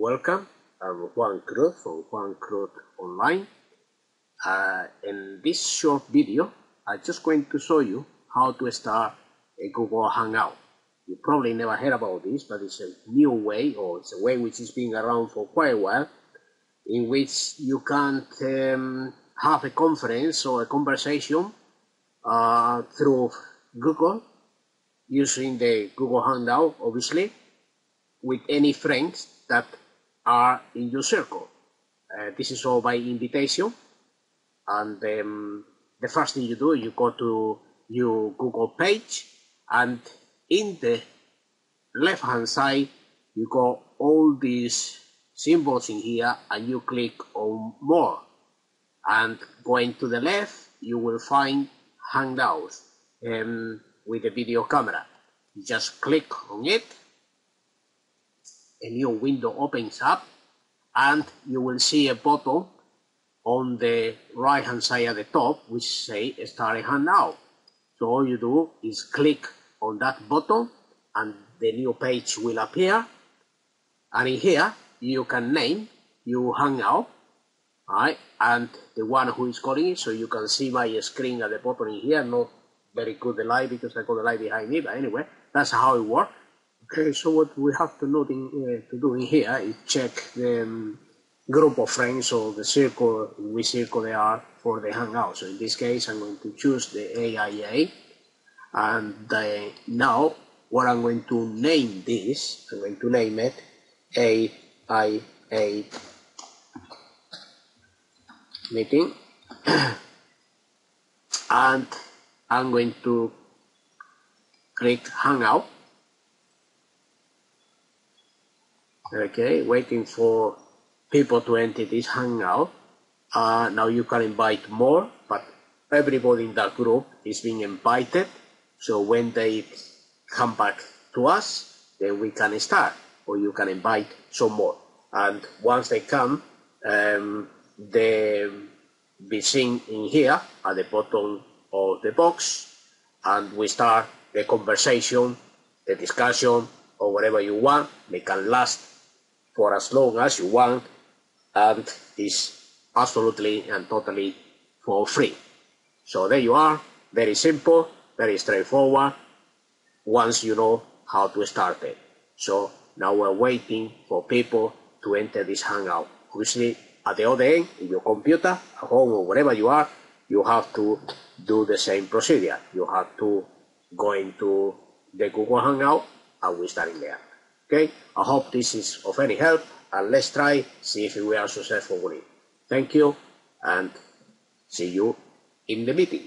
welcome. I'm Juan Cruz from Juan Cruz Online. Uh, in this short video, I'm just going to show you how to start a Google Hangout. You probably never heard about this, but it's a new way, or it's a way which has been around for quite a while, in which you can um, have a conference or a conversation uh, through Google using the Google Hangout, obviously, with any friends that are in your circle. Uh, this is all by invitation. And um, the first thing you do, you go to your Google page, and in the left hand side, you got all these symbols in here, and you click on more. And going to the left, you will find Hangouts um, with a video camera. You just click on it a new window opens up and you will see a button on the right hand side at the top which say start a hangout. So all you do is click on that button and the new page will appear. And in here you can name your hangout right? And the one who is calling it so you can see my screen at the bottom in here. Not very good the light because I got the light behind me but anyway that's how it works Okay, so what we have to, in, uh, to do in here is check the um, group of friends or the circle, which circle they are for the hangout. So in this case, I'm going to choose the AIA. And now, what I'm going to name this, I'm going to name it AIA meeting. and I'm going to click Hangout okay, waiting for people to enter this hangout. Uh, now you can invite more, but everybody in that group is being invited. So when they come back to us, then we can start, or you can invite some more. And once they come, um, they be seen in here at the bottom of the box, and we start the conversation, the discussion, or whatever you want. They can last for as long as you want and is absolutely and totally for free. So there you are, very simple, very straightforward, once you know how to start it. So now we're waiting for people to enter this Hangout. Obviously, at the other end, in your computer, at home or wherever you are, you have to do the same procedure. You have to go into the Google Hangout and we start in there. Okay, I hope this is of any help and let's try see if we are successful with it. Thank you and see you in the meeting.